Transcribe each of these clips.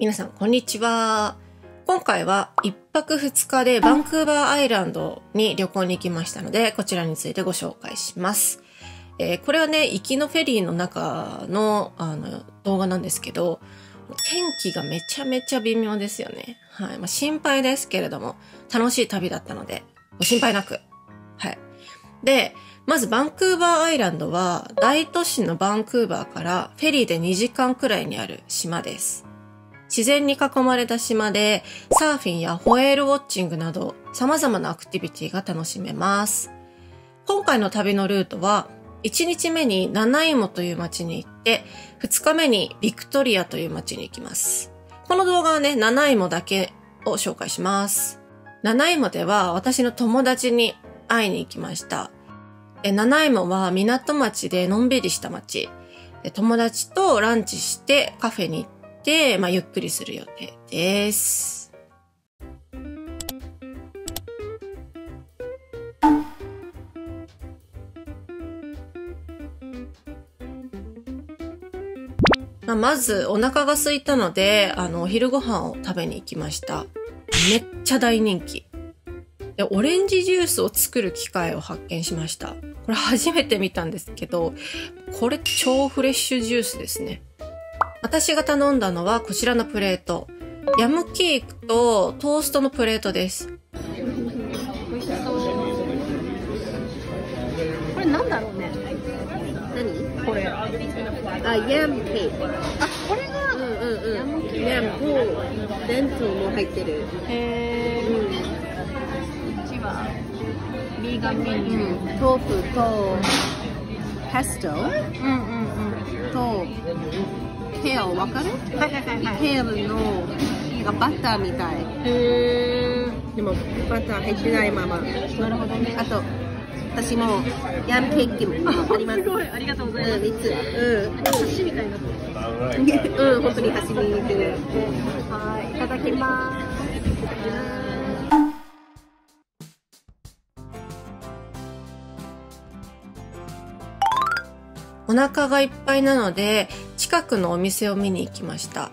皆さん、こんにちは。今回は1泊2日でバンクーバーアイランドに旅行に行きましたので、こちらについてご紹介します。えー、これはね、行きのフェリーの中のあの動画なんですけど、天気がめちゃめちゃ微妙ですよね。はい。まあ、心配ですけれども、楽しい旅だったので、ご心配なく。はい。で、まずバンクーバーアイランドは大都市のバンクーバーからフェリーで2時間くらいにある島です。自然に囲まれた島でサーフィンやホエールウォッチングなど様々なアクティビティが楽しめます。今回の旅のルートは1日目にナナイモという街に行って、2日目にビクトリアという街に行きます。この動画はね、ナナイモだけを紹介します。ナナイモでは私の友達に会いに行きました。ナナイモは港町でのんびりした街。友達とランチしてカフェに行って、まあ、ゆっくりする予定です。まあ、まずお腹が空いたので、あの、お昼ご飯を食べに行きました。めっちゃ大人気。で、オレンジジュースを作る機械を発見しました。これ初めて見たんですけど、これ超フレッシュジュースですね。私が頼んだのはこちらのプレート。ヤムケークとトーストのプレートです。美味しそう。これなんだろうね？何？これ。あ、ヤムケーキ。あ、これが、うんうんうん。ヤムケーキ。ヤムと、レントも入ってる。へー。うん。こっちは、ビーガンメニュー。うん、豆腐と、ペスト。うんうんうん。と、ケアわかる？はいはいはい、はい。ケアの、なんかバターみたい。へー。でも、バター入ってないまま。なるほどね。あと、私もヤンケーキもあります。すごい、ありがとうございます。うん、3つ。うん。橋みたいになってる。うん、本当に橋に似てる。はい、いただきます。お腹がいっぱいなので、近くのお店を見に行きました。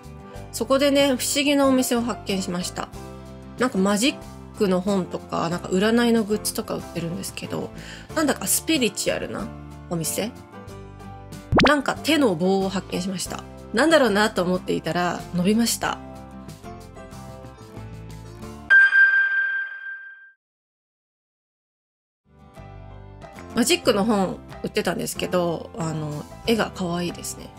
そこでね、不思議なお店を発見しました。なんかマジックの本とか、なんか占いのグッズとか売ってるんですけど、なんだかスピリチュアルなお店？なんか手の棒を発見しました。なんだろうなと思っていたら伸びました。マジックの本売ってたんですけど、あの、絵が可愛いですね。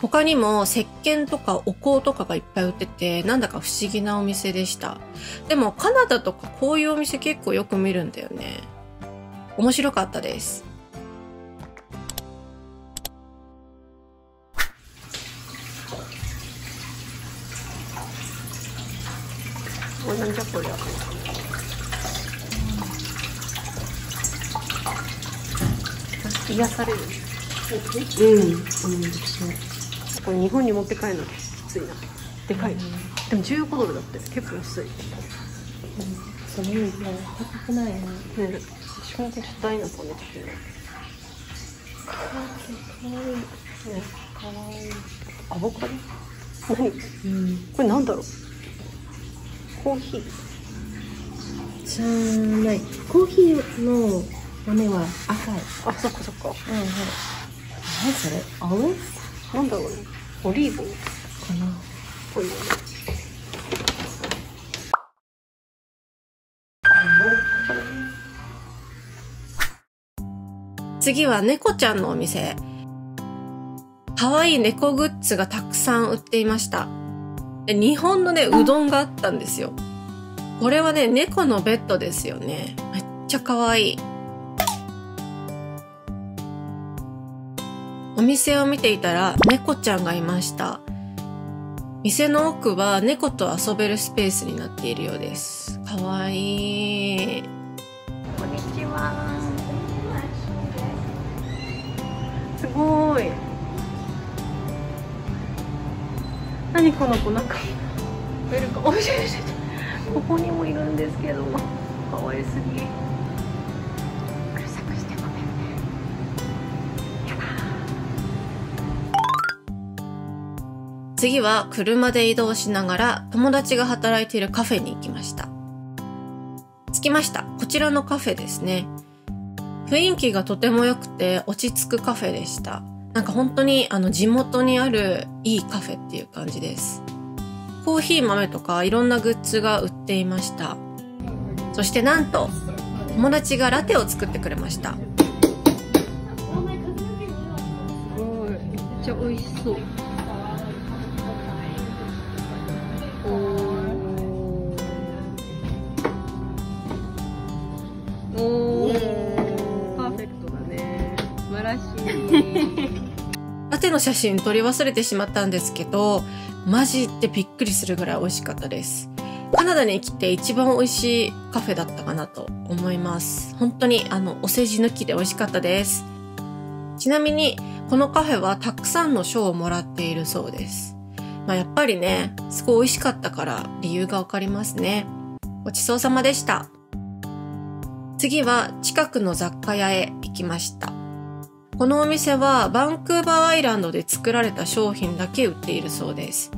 他にも石鹸とかお香とかがいっぱい売ってて、なんだか不思議なお店でした。でもカナダとかこういうお店結構よく見るんだよね。面白かったです。これなんじゃこりゃ。癒される。うん、うん、ですこれ日本に持って帰るのきついな。でかい、うん、でも15ドルだって。結構安い、うん、そういうの高くないねねちょっとダイナソーねちょっとねかわいい。ね。かわいいアボカド？何、うん、これなんだろう？コーヒー。じゃない。コーヒーの豆は赤い。あそっかそっか。うんはい何それ？アウェなんだろうねオリーブかなこういうの次は猫ちゃんのお店。可愛い猫グッズがたくさん売っていました。日本のね、うどんがあったんですよ。これはね、猫のベッドですよね。めっちゃ可愛い。お店を見ていたら猫ちゃんがいました。店の奥は猫と遊べるスペースになっているようです。かわいい。こんにちは。すごい。何この子なんか。ウェルカおいしいここにもいるんですけど。かわいすぎ。次は車で移動しながら友達が働いているカフェに行きました。着きました。こちらのカフェですね。雰囲気がとても良くて落ち着くカフェでした。なんか本当にあの地元にあるいいカフェっていう感じです。コーヒー豆とかいろんなグッズが売っていました。そしてなんと友達がラテを作ってくれました。すごい。めっちゃ美味しそう。の写真撮り忘れてしまったんですけど、マジってびっくりするぐらい美味しかったです。カナダに来て一番美味しいカフェだったかなと思います。本当にあの、お世辞抜きで美味しかったです。ちなみに、このカフェはたくさんの賞をもらっているそうです。まあ、やっぱりね、すごい美味しかったから理由がわかりますね。ごちそうさまでした。次は近くの雑貨屋へ行きました。このお店はバンクーバーアイランドで作られた商品だけ売っているそうです。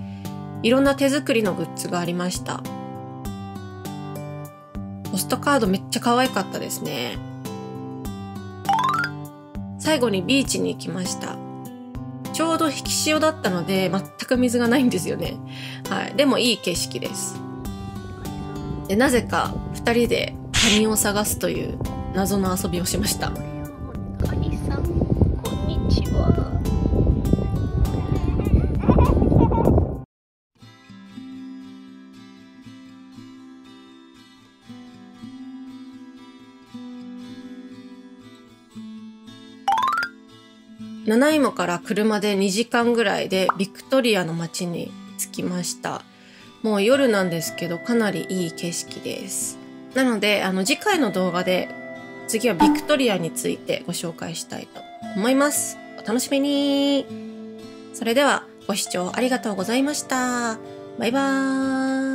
いろんな手作りのグッズがありました。ポストカードめっちゃ可愛かったですね。最後にビーチに行きました。ちょうど引き潮だったので全く水がないんですよね。はい。でもいい景色です。で、なぜか二人でカニを探すという謎の遊びをしました。ナナイモから車で2時間ぐらいでビクトリアの街に着きました。もう夜なんですけどかなりいい景色です。なので、あの次回の動画で次はビクトリアについてご紹介したいと思います。お楽しみにそれではご視聴ありがとうございました。バイバーイ